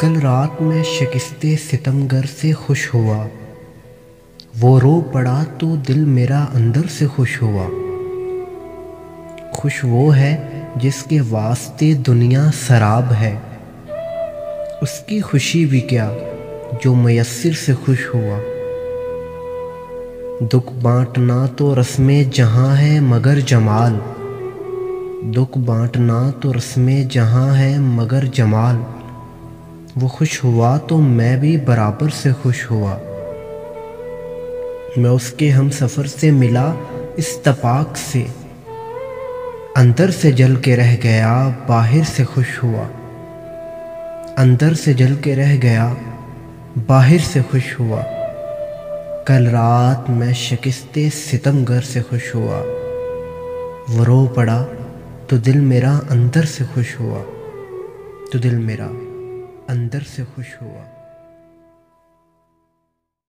कल रात में शिकस्ते सितमगर से खुश हुआ। वो रो पड़ा तो दिल मेरा अंदर से खुश हुआ। खुश वो है जिसके वास्ते दुनिया शराब है। उसकी खुशी भी क्या जो मैसर से खुश हुआ। दुख बांटना तो रस्म जहाँ है मगर जमाल। दुख बांटना तो रस्म जहाँ है मगर जमाल। वो खुश हुआ तो मैं भी बराबर से खुश हुआ। मैं उसके हम सफ़र से मिला इस्तफाक से। अंदर से जल के रह गया, बाहर से खुश हुआ। अंदर से जल के रह गया, बाहर से खुश हुआ। कल रात मैं शिकस्ते सितमगर से खुश हुआ। वो रो पड़ा तो दिल मेरा अंदर से खुश हुआ। तो दिल मेरा अंदर से खुश हुआ।